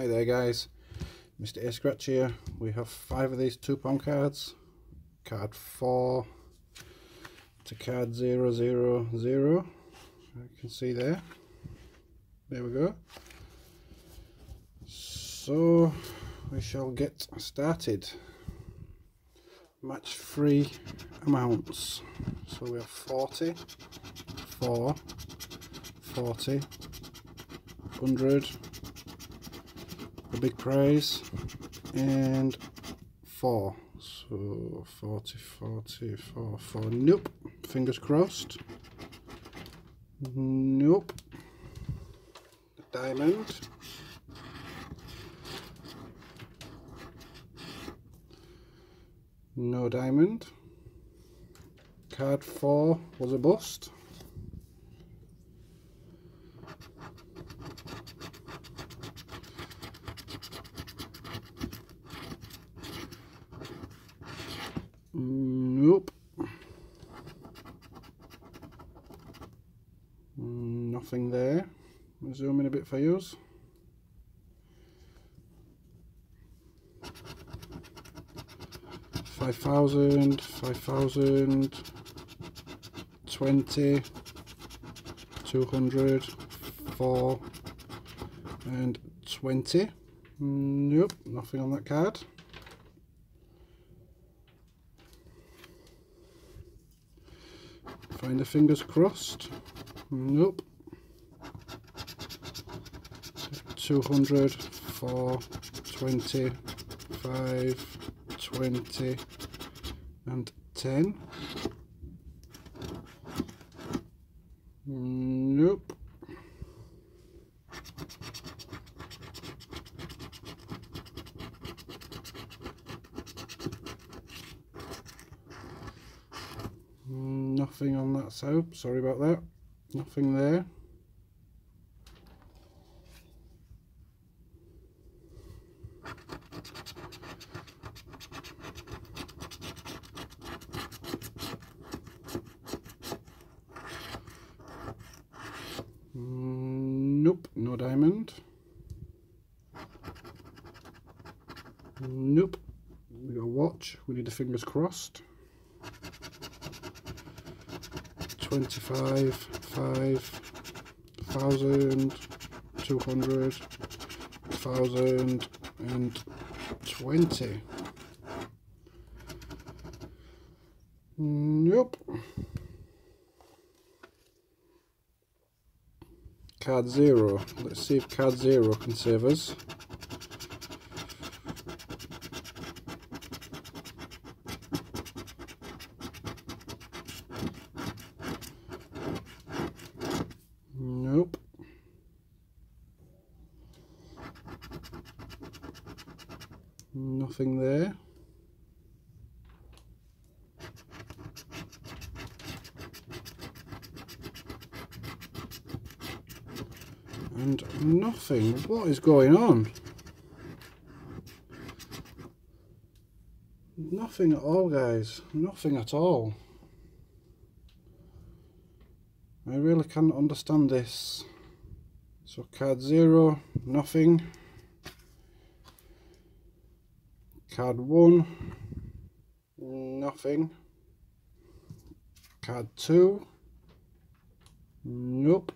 Hi there guys, Mr. A Scratch here. We have five of these two pound cards. Card four to card zero zero zero. You can see there. There we go. So we shall get started. Match three amounts. So we have 40, 4, 40, 100, the big prize, and 4. So 40, 40, 4, 4. Nope. Fingers crossed. Nope. Diamond. No diamond. Card 4 was a bust. Nope. Nothing there. Zoom in a bit for yours. Five thousand, five thousand, twenty, two hundred, four, and twenty. Nope, nothing on that card. Find the fingers crossed. Nope. 200, 4, 20, 5, 20, and 10. Nope. Nothing on that soap, sorry about that. Nothing there. Mm, nope, no diamond. Nope. We got a watch. We need the fingers crossed. 25, 5, 1000, 200, 1000, and 20. Nope. Card zero. Let's see if card zero can save us. Nope. Nothing there. And nothing. What is going on? Nothing at all, guys. Nothing at all. I really can't understand this. So card zero, nothing. Card one, nothing. Card two, nope.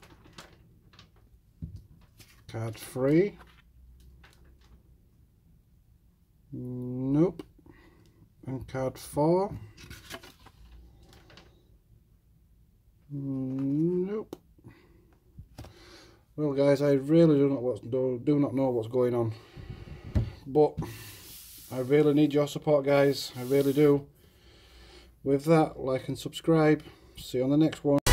Card three, nope. And card four, Nope. Well guys, I really do not do not know what's going on. But I really need your support guys. I really do. With that, like and subscribe. See you on the next one.